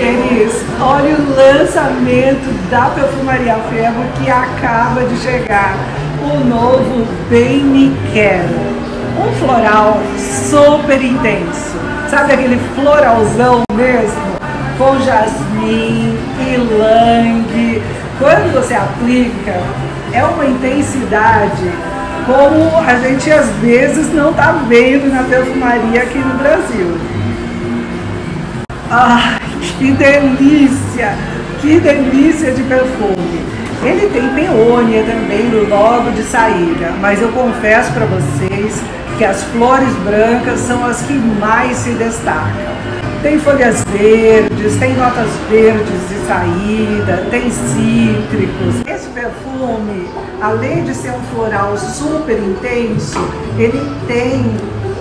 Queridos, olha o lançamento da Perfumaria Ferro que acaba de chegar. O novo Bem Me Quero. Um floral super intenso. Sabe aquele floralzão mesmo? Com jasmim, ylang. Quando você aplica, é uma intensidade como a gente às vezes não está vendo na perfumaria aqui no Brasil. Ai, que delícia! Que delícia de perfume! Ele tem peônia também no logo de saída, mas eu confesso para vocês que as flores brancas são as que mais se destacam. Tem folhas verdes, tem notas verdes de saída, tem cítricos. Esse perfume, além de ser um floral super intenso, ele tem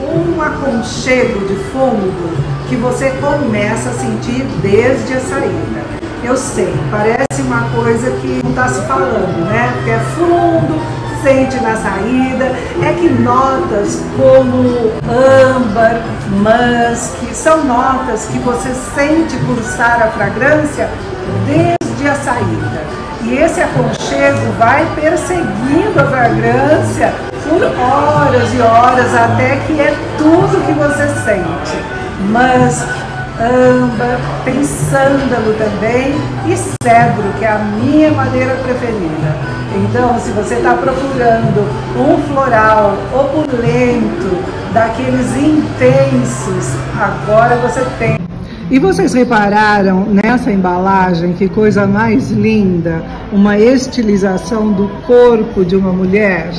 um aconchego de fundo que você começa a sentir desde a saída. Eu sei, parece uma coisa que não está se falando, né? Porque é fundo, sente na saída, é que notas como âmbar, musk, são notas que você sente pulsar a fragrância desde a saída. E esse aconchego vai perseguindo a fragrância por horas e horas até que é tudo que você sente musk, âmbar, tem sândalo também e cedro, que é a minha madeira preferida. Então, se você está procurando um floral opulento, daqueles intensos, agora você tem. E vocês repararam nessa embalagem que coisa mais linda? Uma estilização do corpo de uma mulher?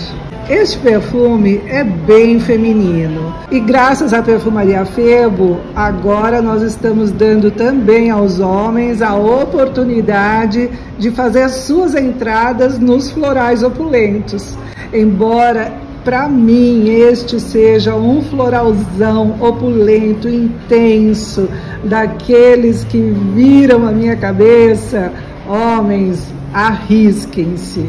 Este perfume é bem feminino e graças à Perfumaria Febo, agora nós estamos dando também aos homens a oportunidade de fazer suas entradas nos florais opulentos. Embora para mim este seja um floralzão opulento, intenso, daqueles que viram a minha cabeça, homens, arrisquem-se.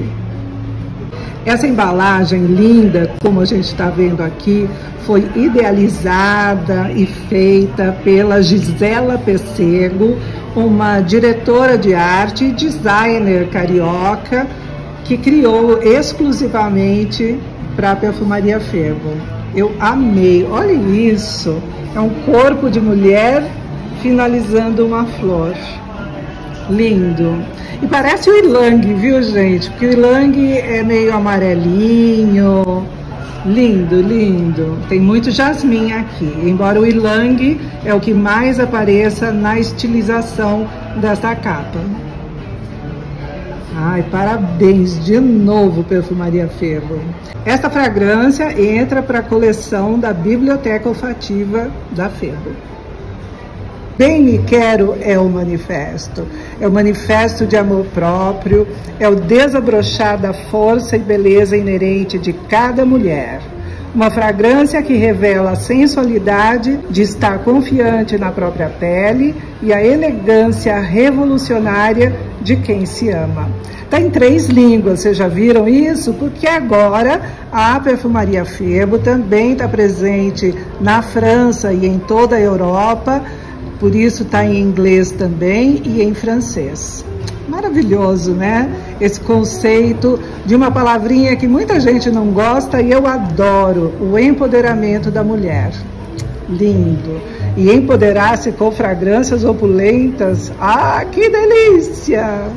Essa embalagem linda, como a gente está vendo aqui, foi idealizada e feita pela Gisela Pessego, uma diretora de arte e designer carioca que criou exclusivamente para a Perfumaria Ferro. Eu amei, olha isso, é um corpo de mulher finalizando uma flor. Lindo. E parece o ilang, viu, gente? Porque o ilang é meio amarelinho. Lindo, lindo. Tem muito jasmim aqui, embora o ilang é o que mais apareça na estilização dessa capa. Ai, parabéns de novo, Perfumaria Ferro. Esta fragrância entra para a coleção da Biblioteca Olfativa da Ferro. Bem Me Quero é o manifesto. É o manifesto de amor próprio, é o desabrochar da força e beleza inerente de cada mulher. Uma fragrância que revela a sensualidade de estar confiante na própria pele e a elegância revolucionária de quem se ama. Está em três línguas, vocês já viram isso? Porque agora a perfumaria Febo também está presente na França e em toda a Europa por isso está em inglês também e em francês. Maravilhoso, né? Esse conceito de uma palavrinha que muita gente não gosta e eu adoro, o empoderamento da mulher. Lindo. E empoderar-se com fragrâncias opulentas. Ah, que delícia!